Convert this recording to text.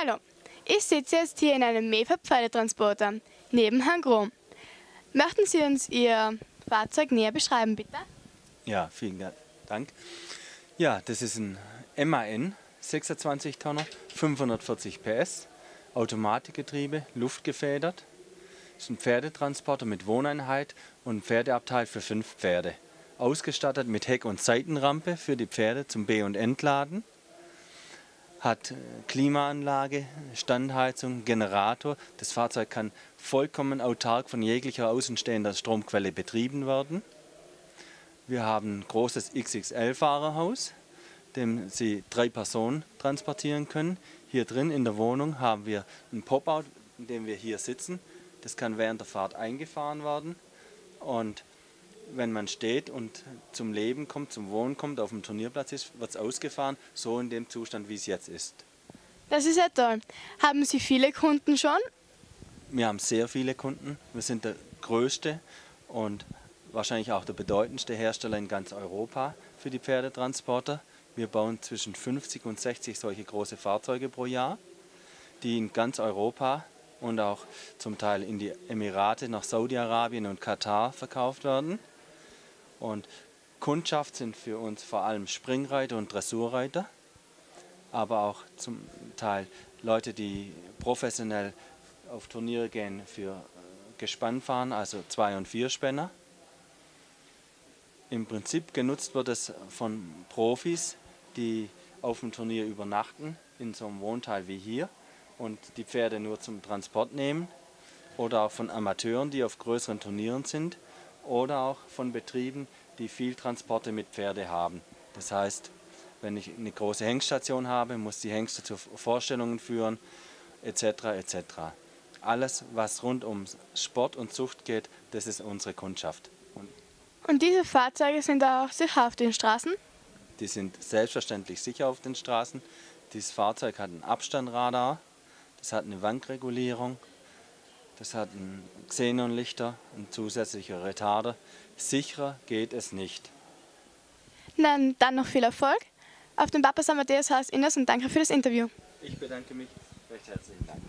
Hallo, ich sitze jetzt hier in einem MEFA-Pferdetransporter neben Herrn Grom. Möchten Sie uns Ihr Fahrzeug näher beschreiben, bitte? Ja, vielen Dank. Ja, das ist ein MAN 26 Tonner, 540 PS, Automatikgetriebe, luftgefedert. Das ist ein Pferdetransporter mit Wohneinheit und Pferdeabteil für fünf Pferde. Ausgestattet mit Heck- und Seitenrampe für die Pferde zum B- und Entladen hat äh, Klimaanlage, Standheizung, Generator. Das Fahrzeug kann vollkommen autark von jeglicher außenstehender Stromquelle betrieben werden. Wir haben ein großes XXL-Fahrerhaus, dem Sie drei Personen transportieren können. Hier drin in der Wohnung haben wir ein Pop-out, in dem wir hier sitzen. Das kann während der Fahrt eingefahren werden. Und wenn man steht und zum Leben kommt, zum Wohnen kommt, auf dem Turnierplatz ist, wird es ausgefahren, so in dem Zustand, wie es jetzt ist. Das ist ja toll. Haben Sie viele Kunden schon? Wir haben sehr viele Kunden. Wir sind der größte und wahrscheinlich auch der bedeutendste Hersteller in ganz Europa für die Pferdetransporter. Wir bauen zwischen 50 und 60 solche große Fahrzeuge pro Jahr, die in ganz Europa und auch zum Teil in die Emirate, nach Saudi-Arabien und Katar verkauft werden. Und Kundschaft sind für uns vor allem Springreiter und Dressurreiter, aber auch zum Teil Leute, die professionell auf Turniere gehen für äh, Gespannfahren, also Zwei- und Vierspänner. Im Prinzip genutzt wird es von Profis, die auf dem Turnier übernachten, in so einem Wohnteil wie hier und die Pferde nur zum Transport nehmen. Oder auch von Amateuren, die auf größeren Turnieren sind oder auch von Betrieben, die viel Transporte mit Pferde haben. Das heißt, wenn ich eine große Hengststation habe, muss die Hengste zu Vorstellungen führen, etc. etc. Alles, was rund um Sport und Zucht geht, das ist unsere Kundschaft. Und, und diese Fahrzeuge sind auch sicher auf den Straßen? Die sind selbstverständlich sicher auf den Straßen. Dieses Fahrzeug hat ein Abstandradar, das hat eine Wankregulierung, das hat ein Xenonlichter, ein zusätzlicher Retarder. Sicherer geht es nicht. Dann, dann noch viel Erfolg auf dem Papas Amadeus Haus Inners und danke für das Interview. Ich bedanke mich recht herzlichen Dank.